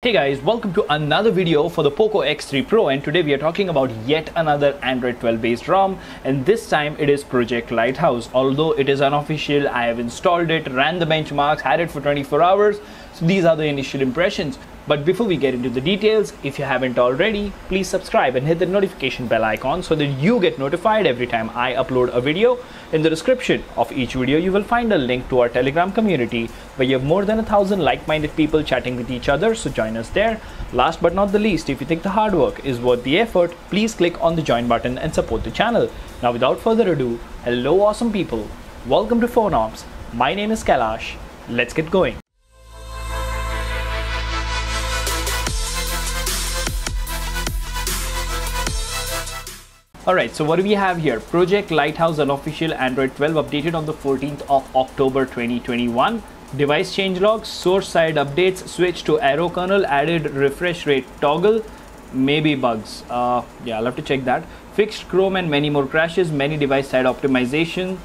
Hey guys, welcome to another video for the POCO X3 Pro and today we are talking about yet another Android 12 based ROM and this time it is Project Lighthouse. Although it is unofficial, I have installed it, ran the benchmarks, had it for 24 hours. So these are the initial impressions. But before we get into the details, if you haven't already, please subscribe and hit the notification bell icon so that you get notified every time I upload a video. In the description of each video, you will find a link to our Telegram community where you have more than a thousand like-minded people chatting with each other, so join us there. Last but not the least, if you think the hard work is worth the effort, please click on the join button and support the channel. Now without further ado, hello awesome people. Welcome to Phone Ops. My name is Kailash. Let's get going. Alright, so what do we have here? Project Lighthouse unofficial Android 12 updated on the 14th of October 2021. Device changelog, source side updates, switch to arrow kernel, added refresh rate toggle, maybe bugs. Uh, yeah, I'll have to check that. Fixed Chrome and many more crashes, many device side optimization.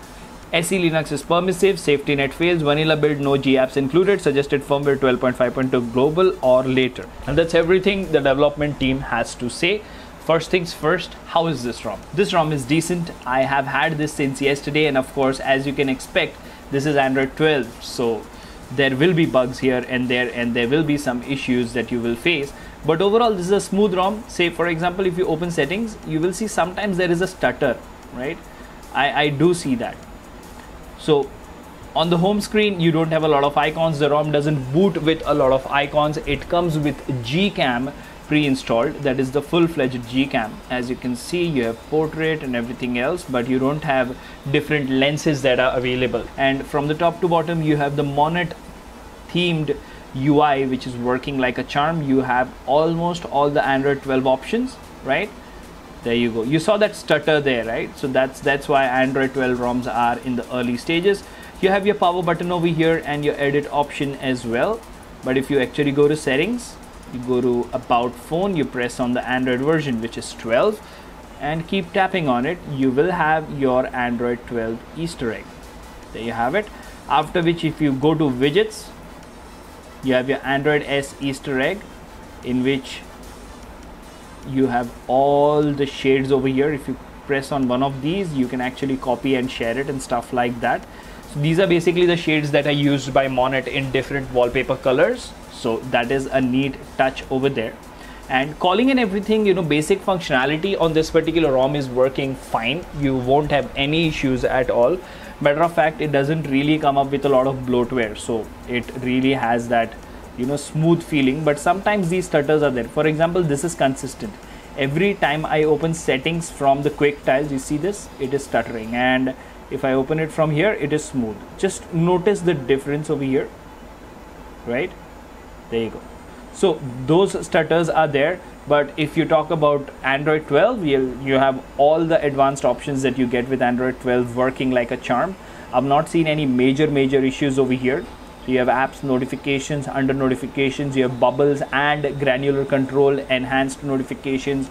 SE Linux is permissive, safety net fails, vanilla build, no G apps included, suggested firmware 12.5.2 global or later. And that's everything the development team has to say. First things first, how is this ROM? This ROM is decent. I have had this since yesterday, and of course, as you can expect, this is Android 12, so there will be bugs here and there, and there will be some issues that you will face. But overall, this is a smooth ROM. Say, for example, if you open settings, you will see sometimes there is a stutter, right? I, I do see that. So on the home screen you don't have a lot of icons the rom doesn't boot with a lot of icons it comes with gcam pre-installed that is the full-fledged Gcam. As you can see you have portrait and everything else but you don't have different lenses that are available. And from the top to bottom you have the Monet themed UI which is working like a charm. You have almost all the Android 12 options right? There you go. You saw that stutter there right? So that's that's why Android 12 ROMs are in the early stages. You have your power button over here and your edit option as well. But if you actually go to settings you go to about phone you press on the android version which is 12 and keep tapping on it. You will have your android 12 easter egg. There you have it. After which if you go to widgets you have your android s easter egg in which you have all the shades over here. If you press on one of these you can actually copy and share it and stuff like that. So these are basically the shades that are used by monet in different wallpaper colors so that is a neat touch over there. And calling and everything you know basic functionality on this particular rom is working fine. You won't have any issues at all. Matter of fact it doesn't really come up with a lot of bloatware. So it really has that you know smooth feeling. But sometimes these stutters are there. For example this is consistent. Every time i open settings from the quick tiles you see this? It is stuttering. And if i open it from here it is smooth. Just notice the difference over here. Right there you go. So those stutters are there but if you talk about android 12 you, have all the advanced options that you get with android 12 working like a charm. I've not seen any major major issues over here. So you have apps notifications under notifications you have bubbles and granular control enhanced notifications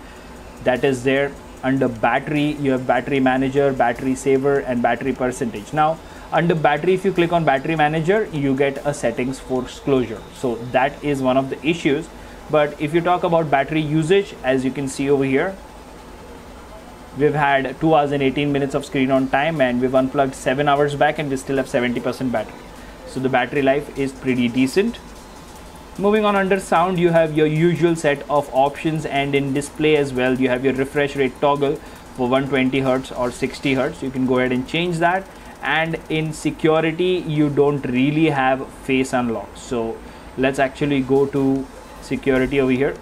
that is there. Under battery you have battery manager battery saver and battery percentage. Now under battery if you click on battery manager you get a settings force closure. So that is one of the issues. But if you talk about battery usage as you can see over here we've had 2 hours and 18 minutes of screen on time and we've unplugged 7 hours back and we still have 70% battery. So the battery life is pretty decent. Moving on under sound you have your usual set of options and in display as well you have your refresh rate toggle for 120 hertz or 60 hertz. You can go ahead and change that and in security you don't really have face unlock. So let's actually go to security over here.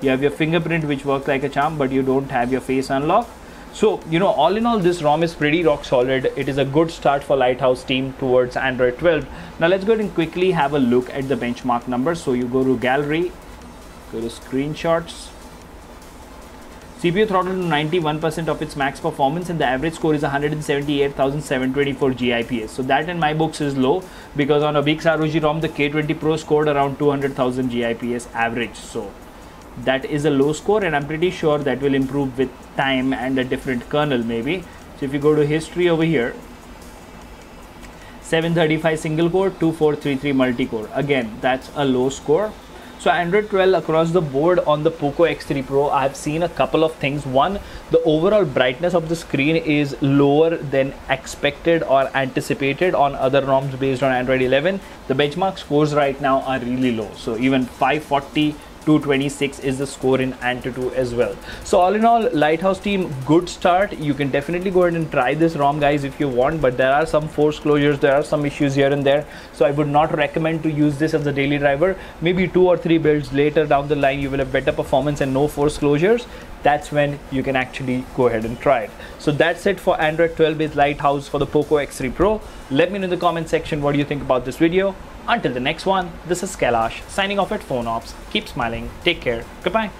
You have your fingerprint which works like a charm but you don't have your face unlock. So you know all in all this rom is pretty rock solid. It is a good start for lighthouse team towards android 12 now let's go ahead and quickly have a look at the benchmark numbers. So you go to gallery go to screenshots CPU throttled to 91% of its max performance and the average score is 178,724 GIPS. So that in my books is low because on a big ROG ROM the K20 Pro scored around 200,000 GIPS average. So that is a low score and I'm pretty sure that will improve with time and a different kernel maybe. So if you go to history over here, 735 single core, 2433 multi core. Again, that's a low score So Android 12 across the board on the Poco X3 Pro, I have seen a couple of things. One, the overall brightness of the screen is lower than expected or anticipated on other ROMs based on Android 11. The benchmark scores right now are really low. So even 540 226 is the score in Antutu as well. So all in all, Lighthouse team, good start. You can definitely go ahead and try this ROM guys if you want, but there are some force closures, there are some issues here and there. So I would not recommend to use this as a daily driver. Maybe two or three builds later down the line, you will have better performance and no force closures. That's when you can actually go ahead and try it. So that's it for Android 12 based Lighthouse for the Poco X3 Pro. Let me know in the comment section what do you think about this video. Until the next one, this is Kailash signing off at PhoneOps. Keep smiling, take care, goodbye.